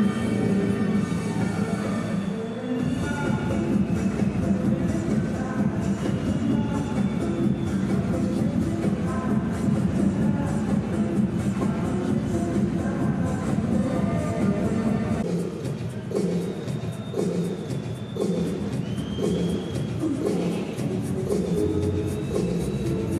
Yeah.